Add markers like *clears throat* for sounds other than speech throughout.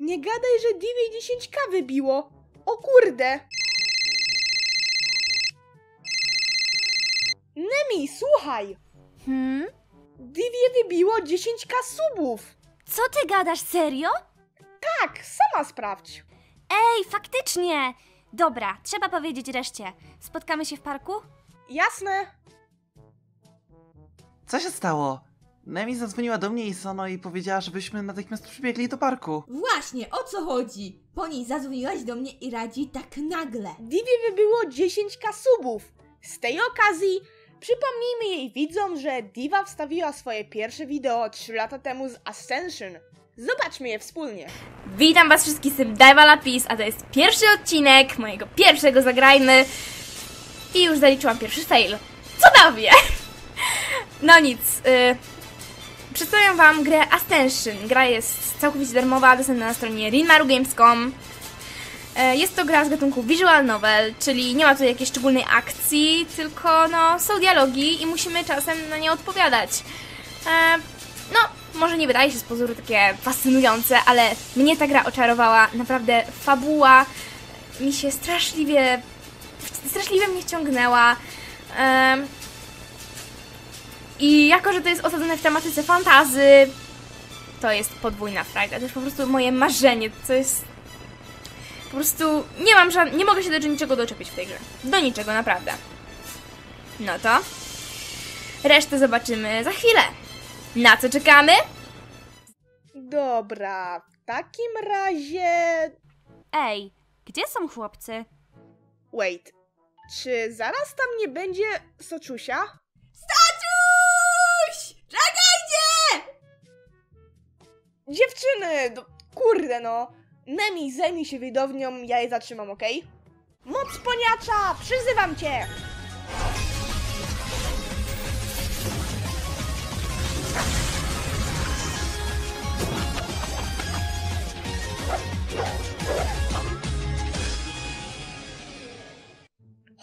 Nie gadaj, że Divi 10k wybiło. O kurde. Nemi, słuchaj. Hmm? Divie wybiło 10k subów. Co ty gadasz, serio? Tak, sama sprawdź. Ej, faktycznie! Dobra, trzeba powiedzieć reszcie. Spotkamy się w parku? Jasne. Co się stało? Nemi zadzwoniła do mnie i Sono i powiedziała, żebyśmy natychmiast przybiegli do parku. Właśnie, o co chodzi? Po niej zadzwoniłaś do mnie i radzi tak nagle. Divie wybyło 10k subów. Z tej okazji przypomnijmy jej widzom, że Diva wstawiła swoje pierwsze wideo 3 lata temu z Ascension. Zobaczmy je wspólnie. Witam was wszystkich z tym Diva Lapis, a to jest pierwszy odcinek mojego pierwszego Zagrajmy i już zaliczyłam pierwszy fail. Wie? *laughs* No nic, y, przedstawiam wam grę Ascension. Gra jest całkowicie darmowa, dostępna na stronie rinmarugames.com. E, Jest to gra z gatunku visual novel, czyli nie ma tutaj jakiejś szczególnej akcji, tylko no, są dialogi i musimy czasem na nie odpowiadać. E, no, może nie wydaje się z pozoru takie fascynujące, ale mnie ta gra oczarowała. Naprawdę fabuła mi się straszliwie, straszliwie mnie wciągnęła. Em, I jako, że to jest osadzone w tematyce fantazy, to jest podwójna frajda. To jest po prostu moje marzenie. To jest po prostu nie mam żadnego, nie mogę się do niczego doczepić w tej grze. Do niczego, naprawdę. No to resztę zobaczymy za chwilę. Na co czekamy? Dobra, w takim razie. Ej, gdzie są chłopcy? Wait. Czy zaraz tam nie będzie Soczusia? Statuś! Czekajcie! Dziewczyny! No, kurde no! Nemi, zajmij się widownią, ja je zatrzymam, okej? Moc poniacza! Przyzywam cię!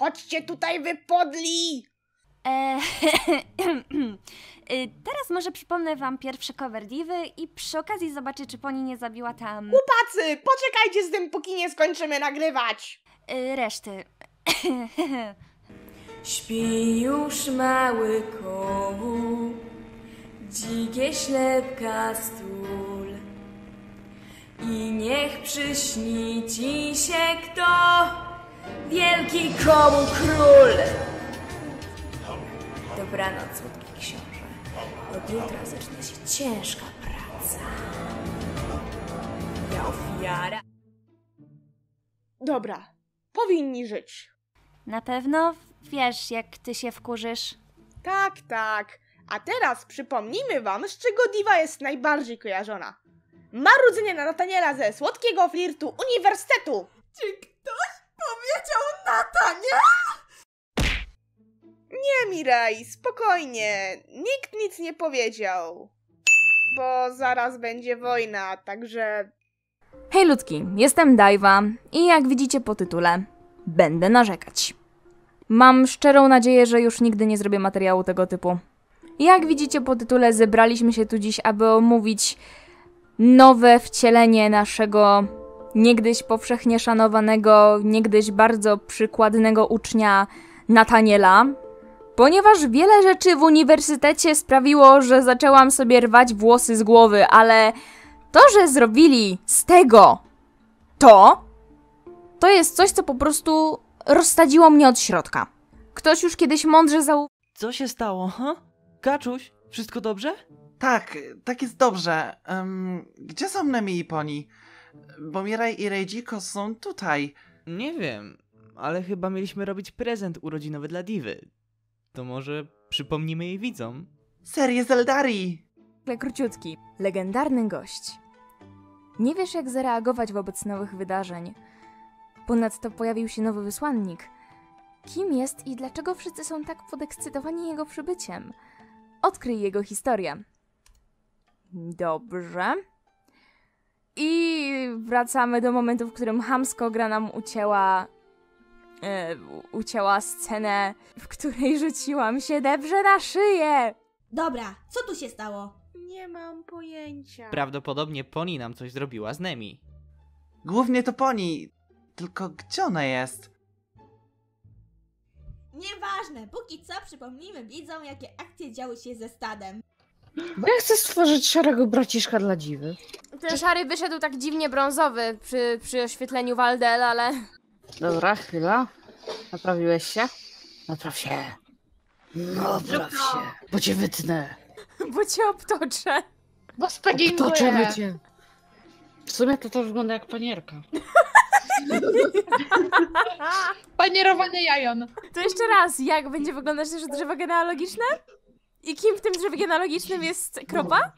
Chodźcie tutaj, wy podli! Eee, *clears throat* teraz może przypomnę wam pierwszy cover Divy i przy okazji zobaczę, czy Poni nie zabiła tam Chłopacy, poczekajcie z tym, póki nie skończymy nagrywać! y, reszty. *laughs* Śpi już mały komu, dzikie ślepka stul. I niech przyśni ci się kto, wielki komu król. Dobranoc, słodki książę. Od jutra zaczyna się ciężka praca. Ja ofiara. Dobra, powinni żyć. Na pewno wiesz, jak ty się wkurzysz. Tak, tak. A teraz przypomnijmy wam, z czego Diva jest najbardziej kojarzona. Marudzenie na Nataniela ze słodkiego flirtu uniwersytetu. Czy ktoś powiedział Natanie? Mirej, spokojnie. Nikt nic nie powiedział. Bo zaraz będzie wojna, także Hej ludki, jestem Dajwa i jak widzicie po tytule, będę narzekać. Mam szczerą nadzieję, że już nigdy nie zrobię materiału tego typu. Jak widzicie po tytule, zebraliśmy się tu dziś, aby omówić nowe wcielenie naszego niegdyś powszechnie szanowanego, niegdyś bardzo przykładnego ucznia Nataniela. Ponieważ wiele rzeczy w uniwersytecie sprawiło, że zaczęłam sobie rwać włosy z głowy, ale to, że zrobili z tego to, to jest coś, co po prostu rozsadziło mnie od środka. Ktoś już kiedyś mądrze zauważył, Co się stało, ha? Kaczuś, wszystko dobrze? Tak, tak jest dobrze. Em, gdzie są Nemi i Poni? Bo Miraj i Reijiko są tutaj. Nie wiem, ale chyba mieliśmy robić prezent urodzinowy dla Divy. To może przypomnimy jej widzom? Serię z Eldarii! króciutki, legendarny gość. Nie wiesz, jak zareagować wobec nowych wydarzeń. Ponadto pojawił się nowy wysłannik. Kim jest i dlaczego wszyscy są tak podekscytowani jego przybyciem? Odkryj jego historię. Dobrze. I wracamy do momentu, w którym hamsko gra nam ucięła e, ucięła scenę, w której rzuciłam się dobrze na szyję. Dobra, co tu się stało? Nie mam pojęcia. Prawdopodobnie Poni nam coś zrobiła z Nemi. Głównie to poni. Tylko gdzie ona jest? Nieważne, póki co przypomnijmy widzom, jakie akcje działy się ze stadem. Bo ja chcę stworzyć szarego braciszka dla dziwy. Ten szary wyszedł tak dziwnie brązowy przy, przy oświetleniu Waldel, ale... Dobra, chwila. Naprawiłeś się? Napraw się. Napraw się, bo cię wytnę. *laughs* Bo cię obtoczę. Bo Obtoczymy spaginguję. cię. W sumie to to wygląda jak panierka. *laughs* Panierowany jajon. To jeszcze raz, jak będzie wyglądać nasze drzewo genealogiczne? I kim w tym drzewie genealogicznym jest kropa?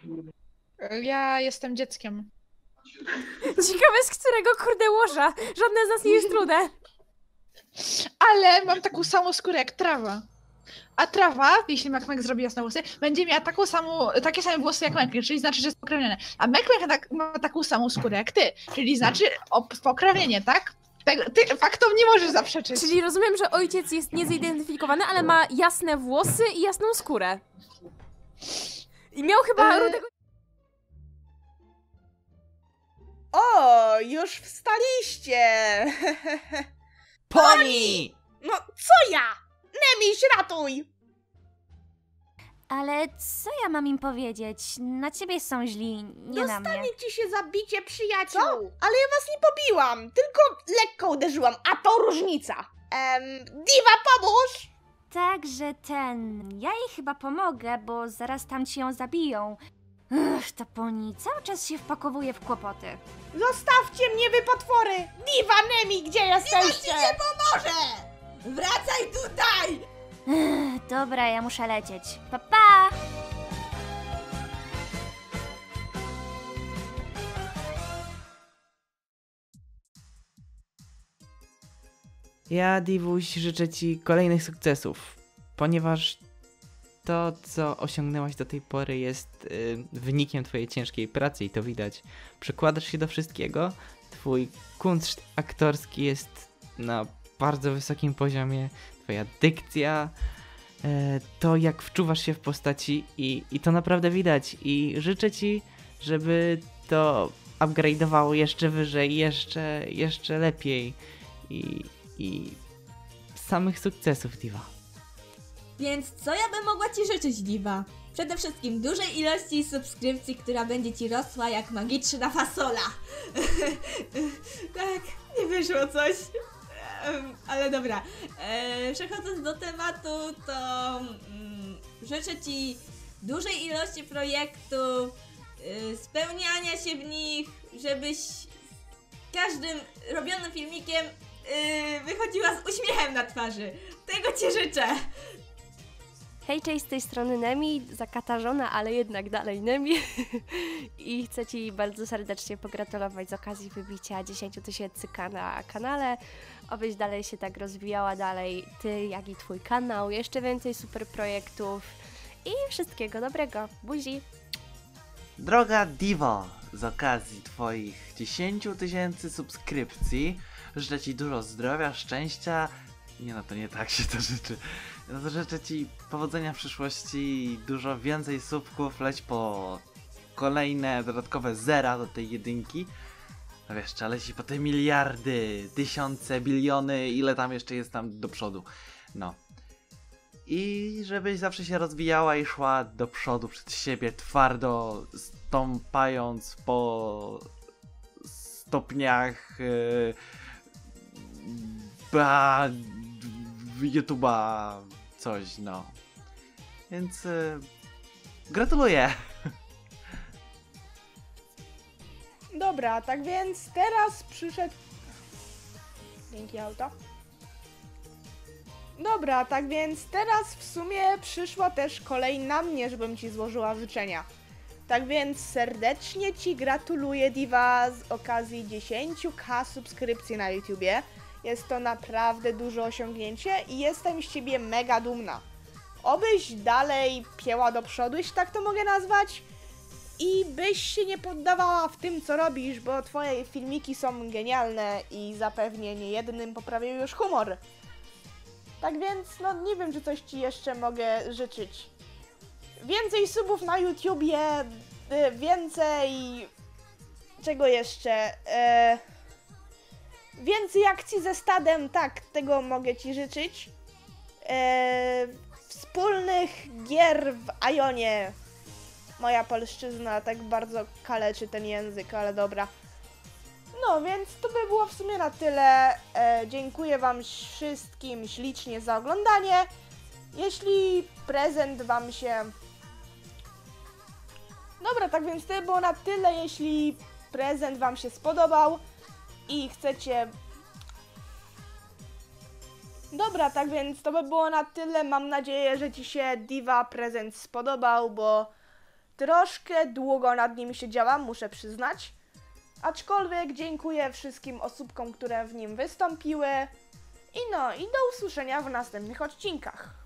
Ja jestem dzieckiem. Ciekawe z którego kurde łoża. Żadne z nas nie jest trude. Ale mam taką samą skórę jak trawa. A trawa, jeśli Mekmek zrobi jasne włosy, będzie miała taką samą, takie same włosy jak Mekmek, czyli znaczy, że jest pokrewnione. A Mekmek tak, ma taką samą skórę jak ty, czyli znaczy o, pokrewnienie, tak? Tego, ty faktom nie możesz zaprzeczyć. Czyli rozumiem, że ojciec jest niezidentyfikowany, ale ma jasne włosy i jasną skórę. I miał chyba E, rudego... O, już wstaliście! *laughs* Poni! No, co ja? Nemiś, ratuj! Ale co ja mam im powiedzieć? Na ciebie są źli, nie na mnie. Dostanie ci się zabicie przyjaciół. Co? Ale ja was nie pobiłam, tylko lekko uderzyłam, a to różnica. Em, Diva, pomóż! Także ten. Ja jej chyba pomogę, bo zaraz tam ci ją zabiją. Ugh, ta poni cały czas się wpakowuje w kłopoty. Zostawcie mnie, wy potwory! Diva, Nemi, gdzie jesteście? nie pomoże! Wracaj tutaj! Ugh, dobra, ja muszę lecieć. Pa, pa! Ja, Diwuś, życzę Ci kolejnych sukcesów, ponieważ to, co osiągnęłaś do tej pory, jest y, wynikiem Twojej ciężkiej pracy i to widać. Przykładasz się do wszystkiego, Twój kunszt aktorski jest na bardzo wysokim poziomie, Twoja dykcja, e, to jak wczuwasz się w postaci i, i to naprawdę widać. I życzę Ci, żeby to upgrade'owało jeszcze wyżej, jeszcze, jeszcze lepiej i, i samych sukcesów, Diva. Więc co ja bym mogła Ci życzyć, Diva? Przede wszystkim dużej ilości subskrypcji, która będzie Ci rosła jak magiczna fasola. *laughs* tak, nie wyszło coś. Ale dobra, e, przechodząc do tematu, to mm, życzę Ci dużej ilości projektów, y, spełniania się w nich, żebyś każdym robionym filmikiem y, wychodziła z uśmiechem na twarzy. Tego Ci życzę. Hej, cześć, z tej strony Nemi, zakatarzona, ale jednak dalej Nemi. *laughs* I chcę Ci bardzo serdecznie pogratulować z okazji wybicia 10 tysięcy na kanale. Obyś dalej się tak rozwijała dalej, Ty, jak i Twój kanał. Jeszcze więcej super projektów i wszystkiego dobrego. Buzi! Droga Divo, z okazji Twoich 10 tysięcy subskrypcji życzę Ci dużo zdrowia, szczęścia. Nie no, to nie tak się to życzy. Życzę Ci powodzenia w przyszłości, dużo więcej subków, leć po kolejne dodatkowe zera do tej jedynki. No wiesz, trzeba lecieć po te miliardy, tysiące, biliony, ile tam jeszcze jest tam do przodu. No. I żebyś zawsze się rozwijała i szła do przodu przed siebie, twardo stąpając po stopniach yy, YouTube'a, coś, no. Więc yy, gratuluję. Dobra, tak więc teraz przyszedł. Dzięki auto. Dobra, tak więc teraz w sumie przyszła też kolej na mnie, żebym ci złożyła życzenia. Tak więc serdecznie ci gratuluję Diva z okazji 10k subskrypcji na YouTubie. Jest to naprawdę duże osiągnięcie i jestem z ciebie mega dumna. Obyś dalej pieła do przodu, jeśli tak to mogę nazwać. i byś się nie poddawała w tym, co robisz, bo twoje filmiki są genialne i zapewnie nie jednym poprawił już humor. Tak więc, no nie wiem, czy coś ci jeszcze mogę życzyć. Więcej subów na YouTubie, y, więcej... Czego jeszcze? E... Więcej akcji ze stadem, tak, tego mogę ci życzyć. E... Wspólnych gier w Ionie. Moja polszczyzna tak bardzo kaleczy ten język, ale dobra. No, więc to by było w sumie na tyle. E, dziękuję Wam wszystkim ślicznie za oglądanie. Jeśli prezent Wam się. Dobra, tak więc to by było na tyle. Jeśli prezent Wam się spodobał i chcecie. Dobra, tak więc to by było na tyle. Mam nadzieję, że Ci się Diva prezent spodobał, bo troszkę długo nad nim siedziałam, muszę przyznać. Aczkolwiek dziękuję wszystkim osóbkom, które w nim wystąpiły. I no, i do usłyszenia w następnych odcinkach.